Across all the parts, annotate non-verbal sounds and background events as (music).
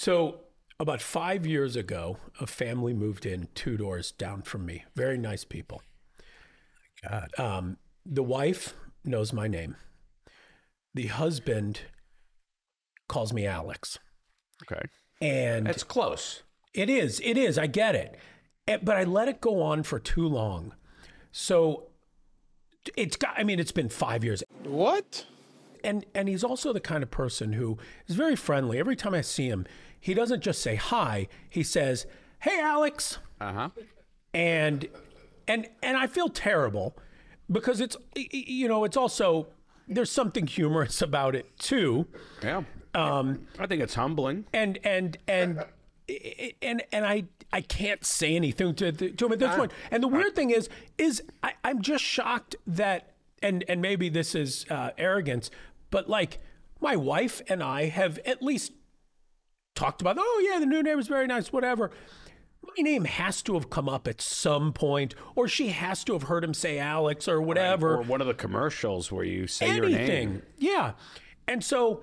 So about five years ago, a family moved in two doors down from me. Very nice people. God. Um, the wife knows my name. The husband calls me Alex. Okay. And it's close. it is, it is, I get it. Eh, But I let it go on for too long. So it's got, I mean, it's been five years. What? And and he's also the kind of person who is very friendly. Every time I see him, he doesn't just say hi. He says, "Hey, Alex," Uh huh. and and and I feel terrible because it's you know it's also there's something humorous about it too, Yeah. Um, I think it's humbling. and and and. And and I I can't say anything to to him at this point. And the weird thing is is I, I'm just shocked that and and maybe this is uh, arrogance, but like my wife and I have at least talked about. Oh yeah, the new name is very nice. Whatever. My name has to have come up at some point, or she has to have heard him say Alex or whatever Or one of the commercials where you say your anything. name. Yeah. And so,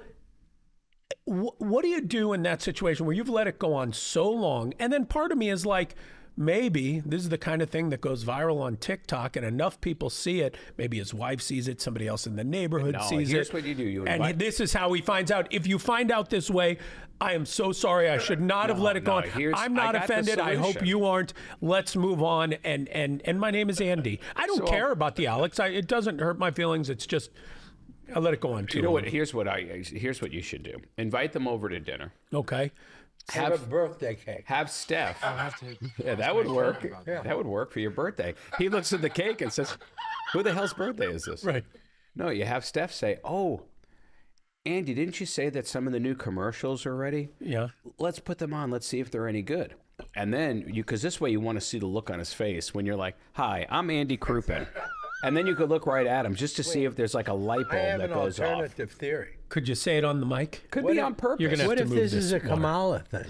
wh- what do you do in that situation where you've let it go on so long? And then part of me is like, maybe this is the kind of thing that goes viral on TikTok and enough people see it. Maybe his wife sees it, somebody else in the neighborhood No, sees here's it. what you do. You and invite- this is how he finds out. If you find out this way, I am so sorry. I should not have let it go on. I'm not I offended. I hope you aren't. Let's move on. And and and my name is Andy. I don't So- care about the Alex. I, it doesn't hurt my feelings. It's just I let it go on too You know long. what? Here's what I. Here's what you should do. Invite them over to dinner. Okay. Have, Have a birthday cake. have Steph. (laughs) Yeah, that would work. That would work for your birthday. He looks at the cake and says, "Who the hell's birthday is this?" Right. No, you have Steph say, "Oh, Andy, didn't you say that some of the new commercials are ready? Yeah. Let's put them on. Let's see if they're any good." And then you, because this way you want to see the look on his face when you're like, "Hi, I'm Andy Crouppen," and then you could look right at him just to see if there's like a light I bulb have that an goes off. alternative theory. Could you say it on the mic? Could What be if- on purpose. You're gonna have What to if move this this is a water. Kamala thing?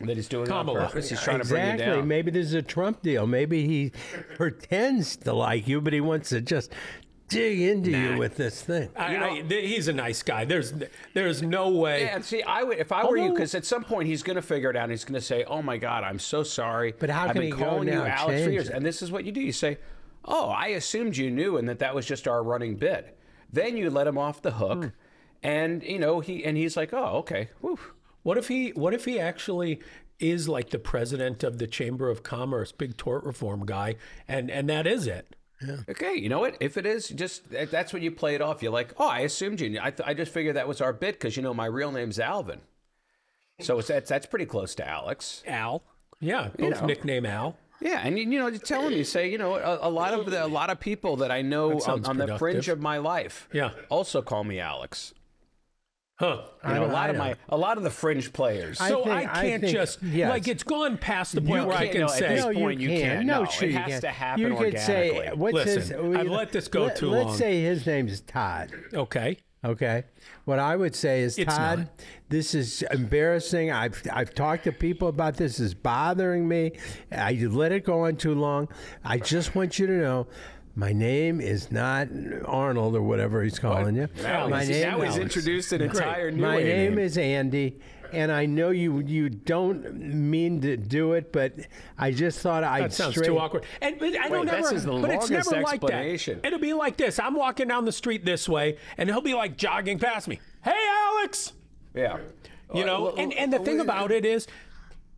that he's doing it on purpose. He's trying exactly. to bring you down. Maybe this is a Trump deal. Maybe he pretends to like you, but he wants to just dig into you with this thing. I, I, th- he's a nice guy. There's there's no way. Yeah, and see, I would if I were you, because at some point he's going to figure it out. and He's going to say, "Oh my God, I'm so sorry." But how I've can been he go calling you now Alex for change years?" it? And this is what you do: you say, "Oh, I assumed you knew, and that that was just our running bit." Then you let him off the hook, Hmm. and you know he and he's like, "Oh, okay, whew." What if he what if he actually is like the president of the Chamber of Commerce, big tort reform guy, and and that is it. Yeah. Okay, you know what? If it is, just that's when you play it off. You're like, "Oh, I assumed you." I, th- I just figured that was our bit because you know my real name's Alvin. So it's that's that's pretty close to Alex. Al. Yeah, both know. nickname Al. Yeah, and you, you know, you tell him, you say, you know, a, a lot of the, a lot of people that I know That on, on the fringe of my life, Yeah. also call me Alex. Huh. You know, a lot I of my, a lot of the fringe players. I So think- I, I can't think- just yes. like it's gone past the point You where I can't- can no, at say this point, you can't. No, No, sure it you has can. to happen You could say, what's Listen, his? I've let this go let, too Let's long. say his name is Todd. okay. Okay. What I would say is, It's Todd, not. this is embarrassing. I've I've talked to people about this. It's bothering me. I let it go on too long. I just want you to know. My name is not Arnold or whatever he's calling you. now my he's, name now he's introduced an entire new my name name. is Andy, and I know you you don't mean to do it, but I just thought I'd That sounds straight- too awkward. And but I don't Wait, this ever. is the but it's never like that. It'll be like this. I'm walking down the street this way, and he'll be like jogging past me. Hey, Alex. yeah. You know, Well, and and the well, thing well, about it is,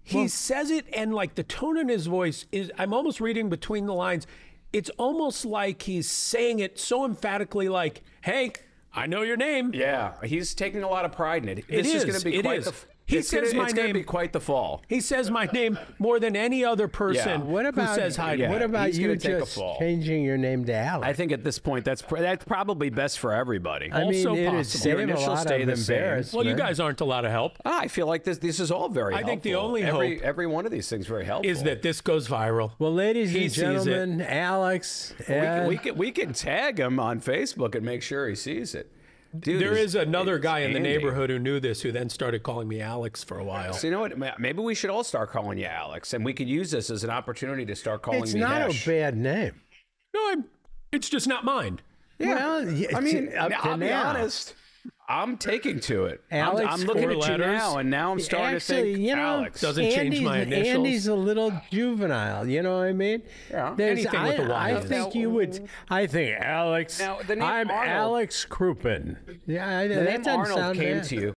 he says it, and like the tone in his voice is. I'm almost reading between the lines. It's almost like he's saying it so emphatically, like, "Hey, I know your name." Yeah, he's taking a lot of pride in it. This is, is going to be it quite is. the. He it's says gonna, my it's gonna name- be quite the fall. He says my name more than any other person Yeah. What about who says hi yeah. What about he's you gonna take a just fall. changing your name to Alex? I think at this point, that's pr- that's probably best for everybody. I mean, also it would possible. save Your a lot stay of the same. embarrassment. Well, you guys aren't a lot of help. Ah, I feel like this this is all very. I think the only every hope every one of these things very helpful. Is that this goes viral? Well, ladies He and gentlemen, Alex, we can, we can we can tag him on Facebook and make sure he sees it. Dude, There it's- is another guy in the Andy. neighborhood who knew this, who then started calling me Alex for a while. So you know what? Maybe we should all start calling you Alex, and we could use this as an opportunity to start calling it's me not Hesh. a bad name. No, I'm. It's just not mine. Well, I mean, up I'll to be honest. I'm taking to it. I'm- I'm, looking four at you now, and now I'm starting Actually, to think you know, Alex. Doesn't change my Andy's- initials. Andy's a little juvenile. You know what I mean? Yeah. There's- Anything I, with a Y I in it. think you would. I think Alex. Now, the name I'm Arnold- Alex Crouppen. Yeah, I, the that name doesn't Arnold sound came bad. to you.